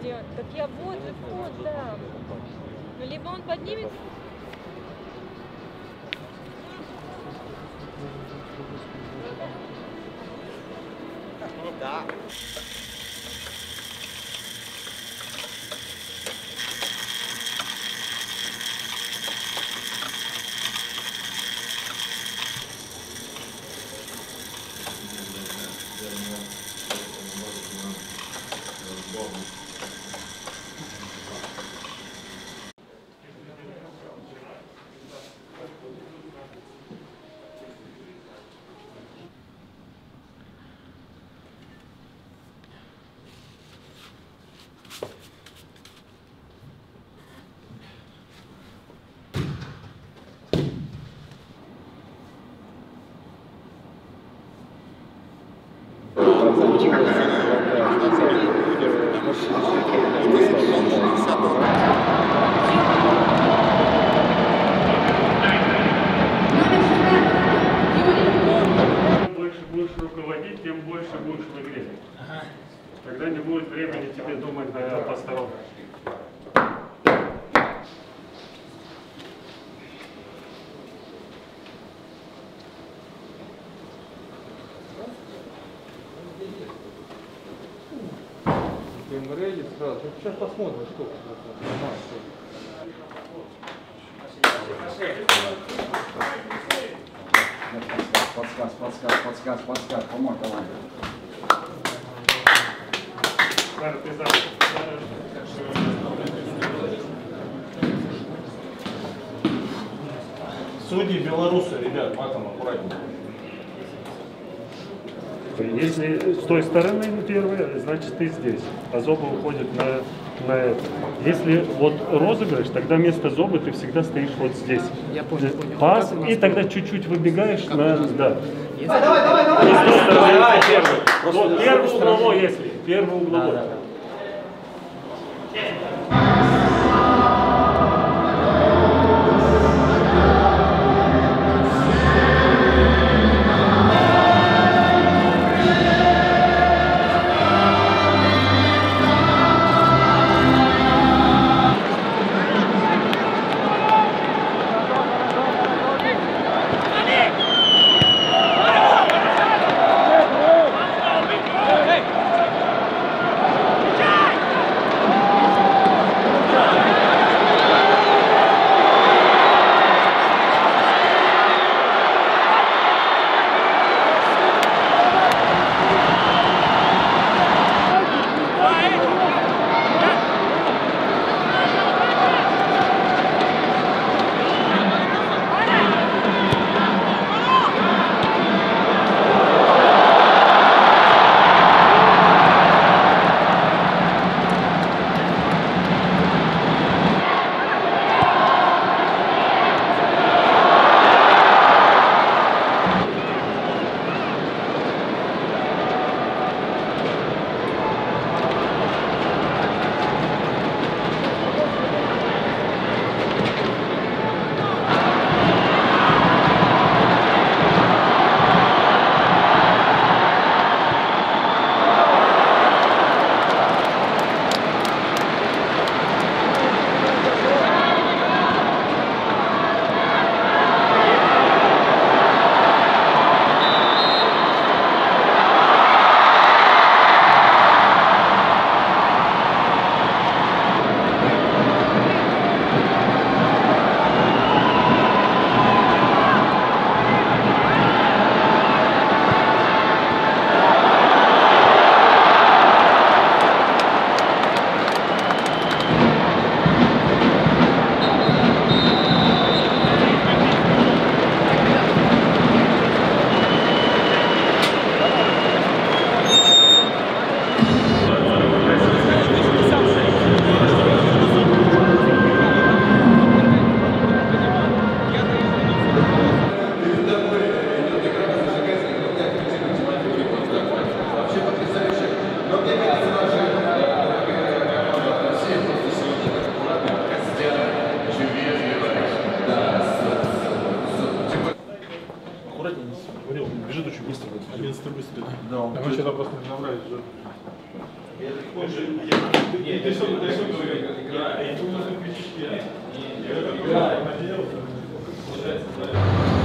Где? Так я вот же вход, да. Ну, либо он поднимет. Чем будешь в игре. Тогда не будет времени тебе думать о посторонних. МРЛ сразу. Сейчас посмотрим, что Подсказ, подсказ, подсказ, подсказ, помочь команде. Судьи белорусы, ребят, матом аккуратнее. Если с той стороны первый, значит ты здесь. А зоба уходит на, на это. Если вот розыгрыш, тогда вместо зоба ты всегда стоишь вот здесь. Я понял, понял. Пас, Как у и тогда чуть-чуть выбегаешь на... Да. Давай, давай, давай! С той стороны это первый. Вот первый угловой, если. termo ou. Агентство быстро. Да, он а мы что-то просто не разобрались же. Ты что, ты что говорил? Я иду на впечатление. Я это делал. Получается, да.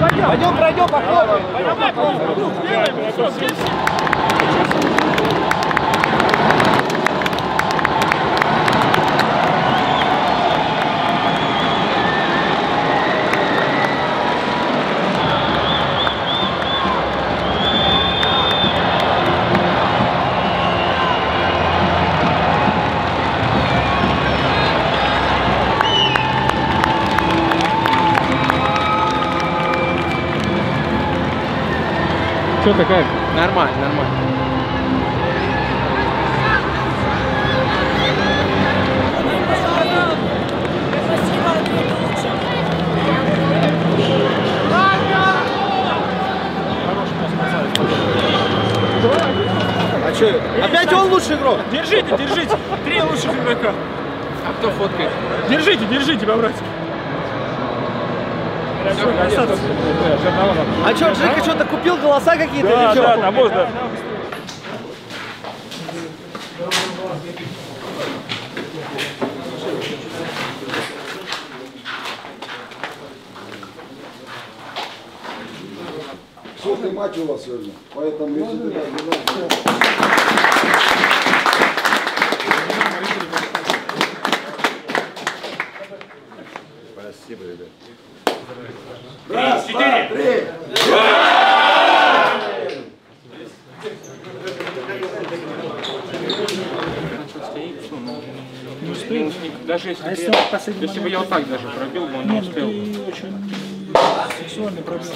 Пойдем пройдем, похлопаем. Пойдем похлопаем. Что такая? Нормально, нормально. А что, опять он лучший игрок? Держите, держите! Три лучших игрока! А кто фоткает? Держите, держите, бобратик! А что, Джека что-то купил голоса какие-то Да, или что? да, там можно. Сотый матч у вас сегодня, поэтому если ты так не знаешь, Спасибо, ребят. Три. Не успел. Даже если, бы, я, если бы я вот так даже пробил, бы он не успел. Ты очень сексуальный пробел.